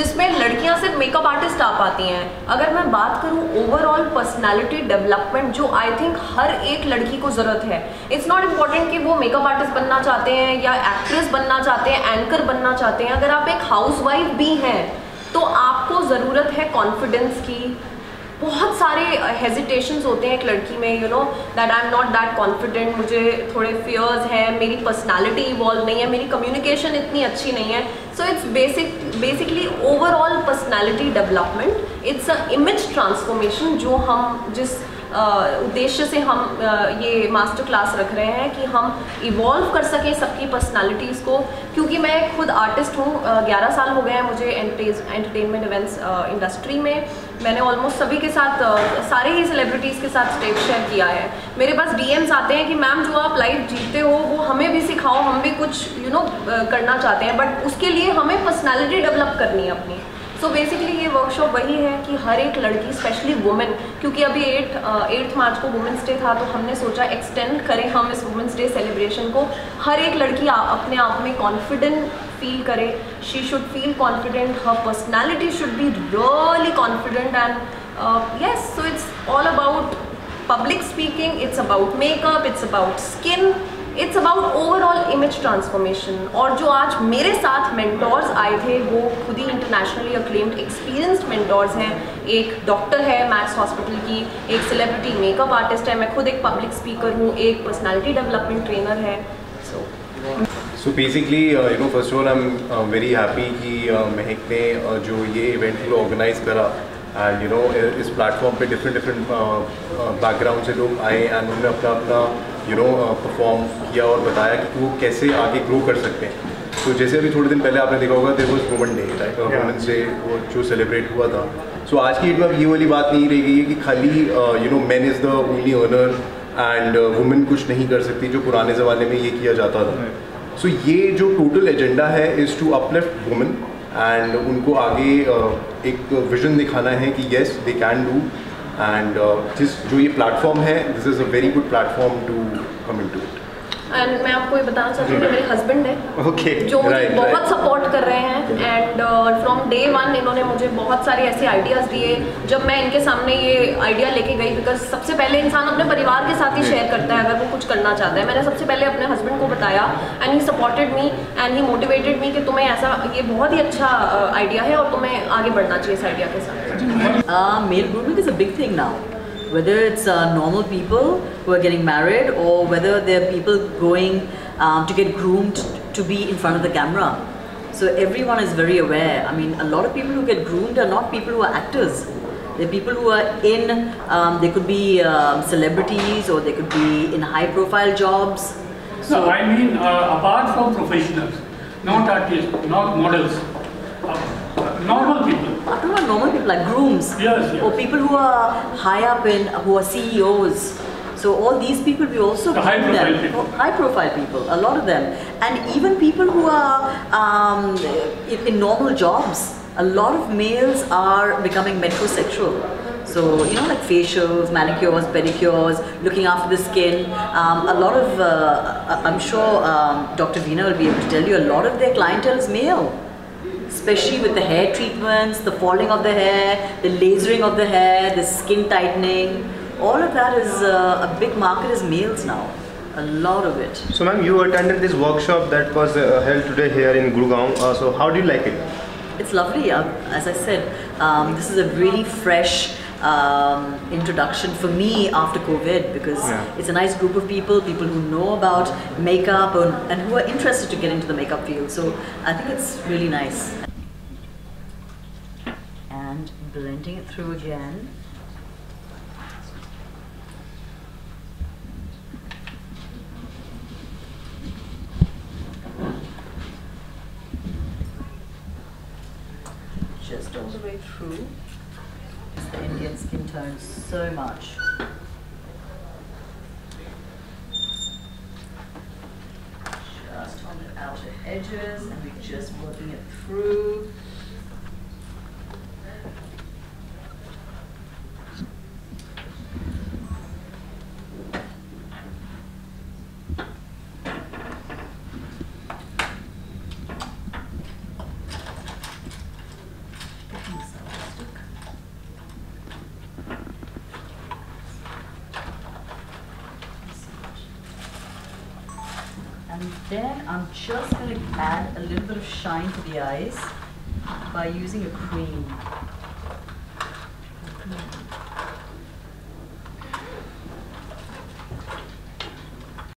जिसमें लड़कियाँ सिर्फ़ मेकअप आर्टिस्ट आ पाती हैं। अगर मैं बात करूँ ओवरऑल पर्सनालिटी डेवलपमेंट जो आई थिंक हर एक लड़की को ज़रूरत है। इट्स नॉट इंपॉर्टेंट कि वो मेकअप आर्टिस्ट बनना चाहते हैं या एक्ट्रेस बनना चाहते हैं एंकर बनना चाहते हैं। अगर आप एक हाउस भी हैं तो आपको ज़रूरत है कॉन्फिडेंस की बहुत सारे हेजिटेशंस होते हैं एक लड़की में you know that I am not that confident मुझे थोड़े फियर्स हैं, मेरी पर्सनालिटी इवॉल्व नहीं है, मेरी कम्युनिकेशन इतनी अच्छी नहीं है। So it's basic basically overall personality development it's a image transformation जो हम जिस उद्देश्य से हम ये मास्टर क्लास रख रहे हैं कि हम इवॉल्व कर सकें सबकी पर्सनालिटीज़ को। क्योंकि मैं खुद आर्टिस्ट हूँ ग्यारह साल हो गए हैं मुझे एंटरटेनमेंट इवेंट्स इंडस्ट्री में। मैंने ऑलमोस्ट सभी के साथ सारे ही सेलिब्रिटीज़ के साथ स्टेज शेयर किया है। मेरे पास डीएम्स आते हैं कि मैम जो आप लाइफ जीते हो वो हमें भी सिखाओ हम भी कुछ यू you नो know, करना चाहते हैं। बट उसके लिए हमें पर्सनैलिटी डेवलप करनी है अपनी। सो so बेसिकली ये वर्कशॉप वही है कि हर एक लड़की स्पेशली वुमेन क्योंकि अभी एट एट्थ मार्च को वुमेंस डे था तो हमने सोचा एक्सटेंड करें हम इस वुमेंस डे सेलिब्रेशन को। हर एक लड़की आ, अपने आप में कॉन्फिडेंट फील करे। She should feel confident her personality should be really confident and yes so it's all about public speaking it's about makeup it's about skin it's about overall image transformation और जो आज मेरे साथ mentors आए थे वो खुद ही इंटरनेशनली अक्लेम्ड एक्सपीरियंस्ड मेंटोर्स हैं। एक डॉक्टर है मैक्स हॉस्पिटल की एक सेलिब्रिटी मेकअप आर्टिस्ट है। मैं खुद एक पब्लिक स्पीकर हूँ एक पर्सनैलिटी डेवलपमेंट ट्रेनर है। So so basically you know first all I am very happy कि uh, महक ने uh, जो ये इवेंट को ऑर्गेनाइज करा। एंड यू नो इस प्लेटफॉर्म पे डिफरेंट डिफरेंट बैकग्राउंड से लोग आए एंड उन्होंने अपना अपना यू नो परफॉर्म किया और बताया कि वो कैसे आगे ग्रो कर सकते हैं। तो जैसे अभी थोड़े दिन पहले आपने देखा होगा there was woman day right women's day वो जो सेलिब्रेट हुआ था। सो so, आज की डेट में अब ये वाली बात नहीं रह गई है कि खाली you know man is the only earner and women कुछ नहीं कर सकती जो पुराने ज़माने में ये किया जाता था। सो so, ये जो टोटल एजेंडा है is to uplift women and उनको आगे uh, एक विजन दिखाना है कि yes they can do and जिस जो ये प्लेटफॉर्म है this is a very good platform to come into it And मैं आपको ये बताना चाहती हूँ कि मेरे हस्बैंड है okay, जो मुझे right, बहुत right. सपोर्ट कर रहे हैं एंड फ्रॉम डे वन इन्होंने मुझे बहुत सारे ऐसे आइडियाज़ दिए जब मैं इनके सामने ये आइडिया लेके गई बिकॉज़ सबसे पहले इंसान अपने परिवार के साथ ही शेयर करता है अगर वो कुछ करना चाहता है। मैंने सबसे पहले अपने हस्बैंड को बताया and he supported me and he motivated me कि तुम्हें ऐसा ये बहुत ही अच्छा आइडिया uh, है और तुम्हें आगे बढ़ना चाहिए इस आइडिया के साथ। Male grooming is a big thing now whether it's uh, normal people who are getting married or whether they're people going um, to get groomed to be in front of the camera. So everyone is very aware. I mean, a lot of people who get groomed are not people who are actors. They're people who are in, um, they could be um, celebrities or they could be in high profile jobs. So no, I mean, uh, apart from professionals, not artists, not models, uh, normal people. I'm talking about normal people like grooms. Yes, yes. Or people who are high up in, who are CEOs. So all these people we also the high profile them. people. High profile people, a lot of them. And even people who are um, in, in normal jobs. A lot of males are becoming metrosexual. So, you know, like facials, manicures, pedicures, looking after the skin. Um, a lot of, uh, I'm sure um, Dr. Veena will be able to tell you, a lot of their clientele is male especially with the hair treatments, the falling of the hair, the lasering of the hair, the skin tightening. All of that is uh, a big market is males now. A lot of it. So, ma'am, you attended this workshop that was uh, held today here in Gurugram. Uh, so, how do you like it? It's lovely. Uh, as I said, um, this is a really fresh um, introduction for me after COVID because yeah. it's a nice group of people, people who know about makeup and, and who are interested to get into the makeup field. So I think it's really nice. And blending it through again. Just all the way through the Indian skin tone so much. Just on the outer edges and we're just working it through. And then I'm just going to add a little bit of shine to the eyes by using a cream.